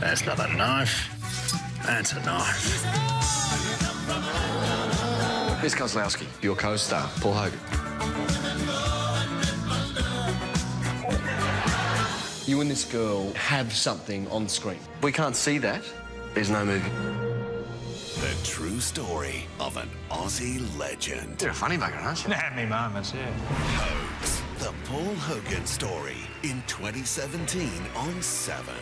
That's not a knife. That's a knife. Miss Kozlowski, your co-star, Paul Hogan. You and this girl have something on screen. We can't see that. There's no movie. The true story of an Aussie legend. You're a funny bugger, aren't you? Nah, me moments, yeah. Hoges. The Paul Hogan story in 2017 on 7.